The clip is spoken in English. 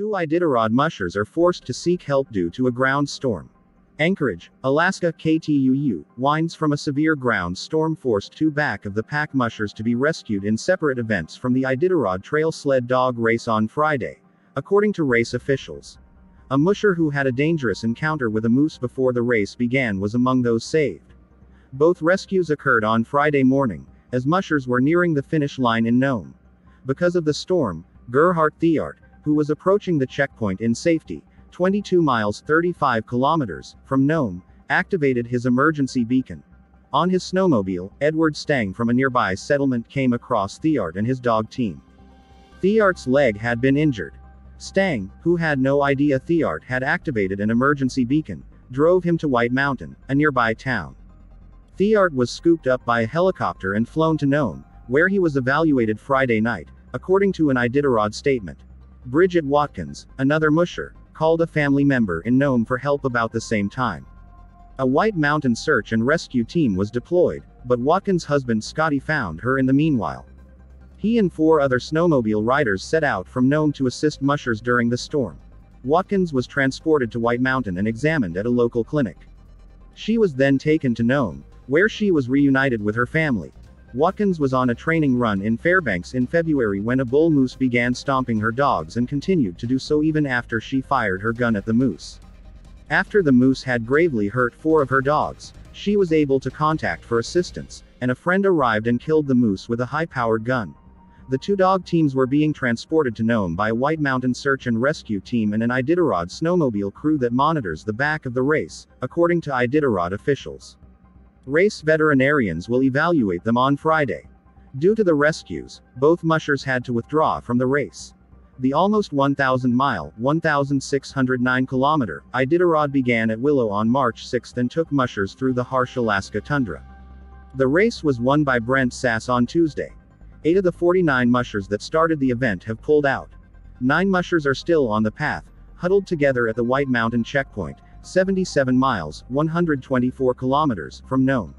Two Iditarod mushers are forced to seek help due to a ground storm. Anchorage, Alaska KTUU, winds from a severe ground storm forced two back of the pack mushers to be rescued in separate events from the Iditarod Trail Sled Dog Race on Friday, according to race officials. A musher who had a dangerous encounter with a moose before the race began was among those saved. Both rescues occurred on Friday morning, as mushers were nearing the finish line in Nome. Because of the storm, Gerhard Thiart, who was approaching the checkpoint in safety, 22 miles 35 kilometers, from Nome, activated his emergency beacon. On his snowmobile, Edward Stang from a nearby settlement came across Thiart and his dog team. Thiart's leg had been injured. Stang, who had no idea Thiart had activated an emergency beacon, drove him to White Mountain, a nearby town. Thiart was scooped up by a helicopter and flown to Nome, where he was evaluated Friday night, according to an Iditarod statement. Bridgett Watkins, another musher, called a family member in Nome for help about the same time. A White Mountain search and rescue team was deployed, but Watkins' husband Scotty found her in the meanwhile. He and four other snowmobile riders set out from Nome to assist mushers during the storm. Watkins was transported to White Mountain and examined at a local clinic. She was then taken to Nome, where she was reunited with her family. Watkins was on a training run in Fairbanks in February when a bull moose began stomping her dogs and continued to do so even after she fired her gun at the moose. After the moose had gravely hurt four of her dogs, she was able to contact for assistance, and a friend arrived and killed the moose with a high powered gun. The two dog teams were being transported to Nome by a White Mountain search and rescue team and an Iditarod snowmobile crew that monitors the back of the race, according to Iditarod officials. Race veterinarians will evaluate them on Friday. Due to the rescues, both mushers had to withdraw from the race. The almost 1,000 mile, 1,609 kilometer, Iditarod began at Willow on March 6 and took mushers through the harsh Alaska tundra. The race was won by Brent Sass on Tuesday. Eight of the 49 mushers that started the event have pulled out. Nine mushers are still on the path, huddled together at the White Mountain checkpoint, 77 miles, 124 kilometers, from Nome.